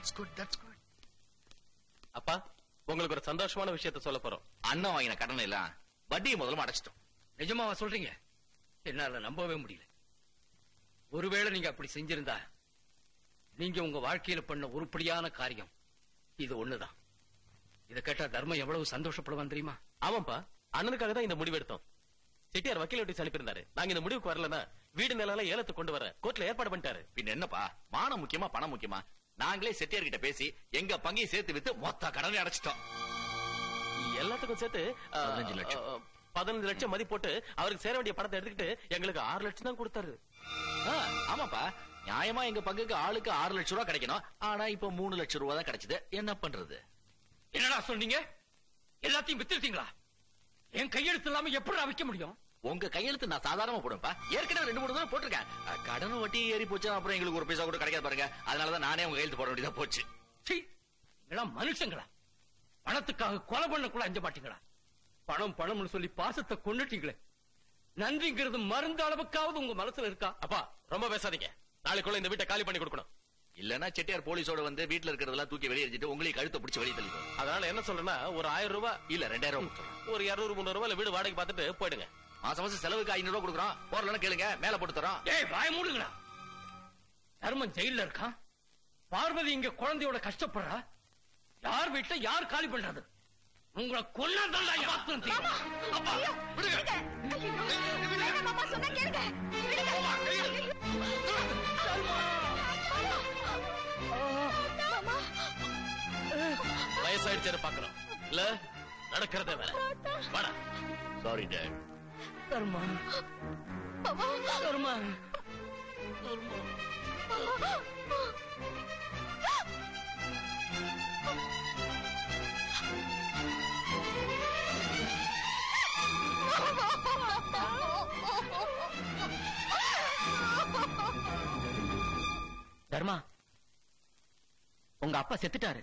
That's good that's good அப்பா உங்களுக்கு ஒரு சந்தோஷமான விஷயத்த சொல்ல போறோம். அண்ணன் வாங்கின கடன் எல்லாம் வட்டியை முதல்ல அடைச்சிட்டோம். நிஜமாவா சொல்றீங்க? என்னால நம்பவே முடியல. ஒருவேளை நீங்க அப்படி செஞ்சிருந்தா நீங்க உங்க வாழ்க்கையில பண்ண உருப்படியான காரியம் இது ஒண்ணுதான். இத கேட்டா தர்மம் எவ்வளவு சந்தோஷப்படுவான் தெரியுமா? ஆமாப்பா அண்ணனுக்காக தான் இந்த முடிவு எடுத்தோம். செட்டியார் வக்கீல் நோட்டீஸ் அனுப்பியிருந்தாரு. நாங்க இந்த முடிவுக்கு வரலன்னா வீடு நிலம் ஏலத்து கொண்டு வர கோர்ட்ல ஏற்பாடு பண்ணிட்டாரு. பின்ன என்னப்பா மானம் முக்கியமா பணம் முக்கியமா? நாங்களே செட்டியார் கிட்ட பேசி எங்க பங்கையும் சேர்த்து வித்து மொத்த கடனை அடைச்சிட்டோம். எல்லாத்துக்கும் சேர்த்து பதினஞ்சு லட்சம். பதினஞ்சு லட்சம் மதி போட்டு அவருக்கு சேர வேண்டிய பணத்தை எடுத்துக்கிட்டு எங்களுக்கு ஆறு லட்சம் தான் கொடுத்தாரு. ஆமாப்பா. நியாயமா எங்க பங்குக்கு ஆளுக்கு ஆறு லட்சம் ரூபாய் கிடைக்கணும். ஆனா இப்ப மூணு லட்சம் ரூபாய் தான் கிடைச்சது. என்ன பண்றது? என்னடா சொன்னீங்க எல்லாத்தையும் வித்துட்டீங்களா என் கையெழுத்து இல்லாம எப்படி வைக்க முடியும்? உங்க கையெழுத்து நான் சாதாரணமா போடுவேன்ப்பா. ஏற்கனவே ரெண்டு மூணு தடவை போட்டிருக்கேன். கடன் வட்டி ஏறி போச்சு அப்புறம் எங்களுக்கு ஒரு பைசா கூட கிடைக்காது பாருங்க. அதனாலதான் நானே உங்க கையெழுத்து போட வேண்டியதா போச்சு. மனுஷங்களா? பணத்துக்காக கொலை பண்ண கூட அஞ்ச மாட்டீங்களா? பணம் பணம்னு சொல்லி பாசத்தை கொண்டுட்டீங்களே நன்றிங்கிறது மருந்து அளவுக்காவது உங்க மனசுல இருக்கா? அப்பா ரொம்ப பேசாதீங்க. நாளைக்குள்ள இந்த வீட்டை காலி பண்ணி கொடுக்கணும். இல்லன்னா செட்டியார் போலீஸோட வந்து வீட்டுல இருக்கிறதெல்லாம் தூக்கி வெளியே எரிஞ்சிட்டு உங்களுக்கு கழுத்தை பிடிச்சி வெளியே தள்ளிடும் அதனால என்ன சொல்றேன்னா ஒரு ஆயிரம் ரூபாய் இல்ல ரெண்டாயிரம். ஒரு இருநூறு முந்நூறு ரூபாய் வீடு வாடகை பார்த்துட்டு போயிடுங்க. மாசம் மாசம் செலவுக்கு ஐநூறு ரூபாய் கொடுக்குறோம் போறலன்னு கேளுங்க. மேல போட்டு தரோம் ஏய் வாய மூடுங்களா தர்மன் ஜெயில இருக்கான் பார்வதி இங்க குழந்தையோட கஷ்டப்படுறா? யார் வீட்டுல யார் காலி பண்றது? உங்களை கொன்னா அப்பா விடுங்க. மாமா சொன்னா கேளுங்க. விடுங்க. மாமா. வயசாயிடுச்சு பாக்கணும் இல்ல நடக்கிறத வேற. வாடா. சாரி டேட் தர்மா தர்மா தர்மா உங்க அப்பா செத்துட்டாரு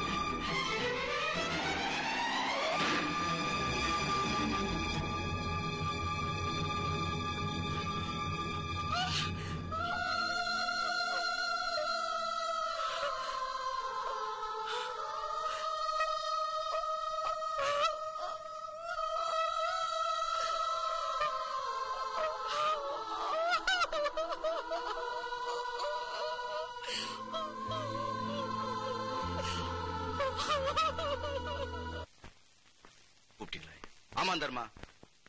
ஆமா தர்மா.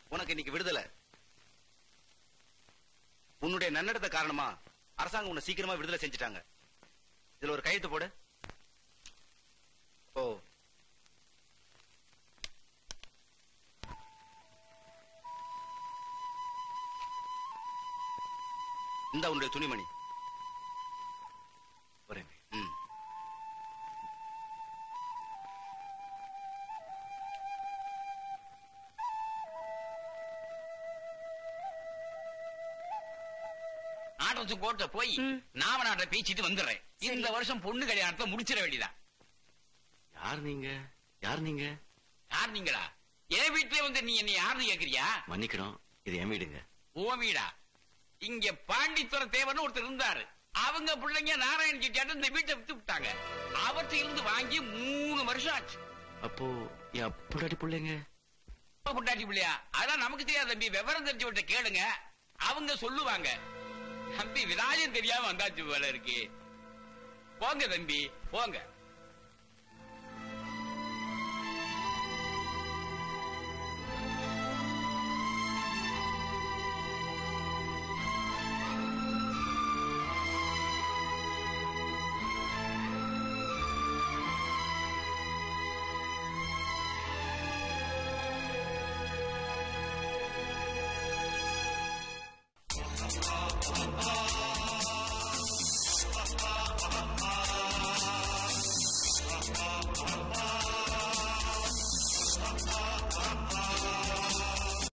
உனக்கு இன்னைக்கு விடுதலை. உன்னுடைய நன்னடத்த காரணமா அரசாங்கம் உன்னை சீக்கிரமா விடுதலை செஞ்சுட்டாங்க. இதுல ஒரு கையெழுத்து போடு. ஓ இந்த உன்னுடைய துணிமணி. ஆட்டோச்சு கோர்ட்ட போய் நாமநாட்டை பேசிட்டு வந்துடுறேன். இந்த வருஷம் பொண்ணு கல்யாணத்தை முடிச்சிட வேண்டியதான் யார் நீங்க? யார் நீங்க? யார் நீங்களா? என் வீட்டுல வந்து நீ என்ன யாருன்னு கேக்குறியா? மன்னிக்கணும். இது என் வீடுங்க. ஓ வீடா? இங்க பாண்டித்துற தேவன் ஒருத்தர் இருந்தாரு. அவங்க பிள்ளைங்க நாராயண் செட்டியாட்டு இந்த வீட்டை வித்து விட்டாங்க. அவர்கிட்ட இருந்து வாங்கி மூணு வருஷம் ஆச்சு. அப்போ என் பொண்டாட்டி பிள்ளைங்க? அப்ப பொண்டாட்டி பிள்ளையா? அதெல்லாம் நமக்கு தெரியாது தம்பி. விவரம் தெரிஞ்சவட்ட கேளுங்க. அவங்க சொல்லுவாங்க. தம்பி விநாயகம் தெரியாம வந்தாச்சு போல இருக்கு. போங்க தம்பி போங்க.